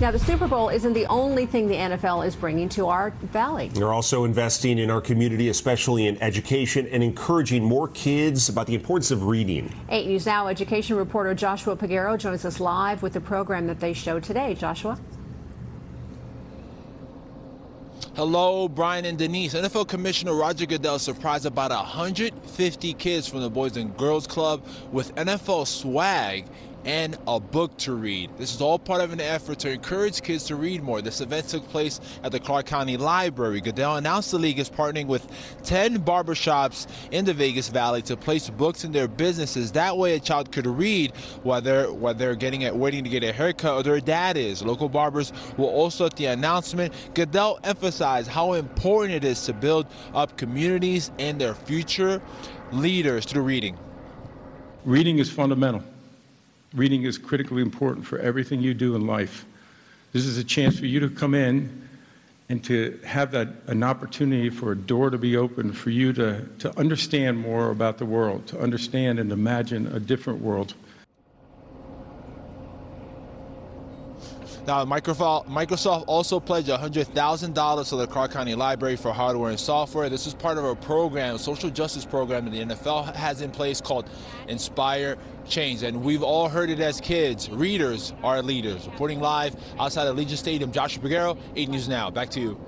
Now, the Super Bowl isn't the only thing the NFL is bringing to our valley. They're also investing in our community, especially in education, and encouraging more kids about the importance of reading. 8 News Now education reporter Joshua Peguero joins us live with the program that they show today. Joshua? Hello, Brian and Denise. NFL Commissioner Roger Goodell surprised about 150 kids from the Boys and Girls Club with NFL swag and a book to read. This is all part of an effort to encourage kids to read more. This event took place at the Clark County Library. Goodell announced the league is partnering with 10 barbershops in the Vegas Valley to place books in their businesses. That way a child could read while they're, while they're getting it, waiting to get a haircut or their dad is. Local barbers will also at the announcement. Goodell emphasized how important it is to build up communities and their future leaders through reading. Reading is fundamental. Reading is critically important for everything you do in life. This is a chance for you to come in and to have that, an opportunity for a door to be opened for you to, to understand more about the world, to understand and imagine a different world. Now, Microsoft also pledged $100,000 to the Clark County Library for hardware and software. This is part of a program, a social justice program that the NFL has in place called Inspire Change. And we've all heard it as kids. Readers are leaders. Reporting live outside of Allegiant Stadium, Joshua Peguero, 8 News Now. Back to you.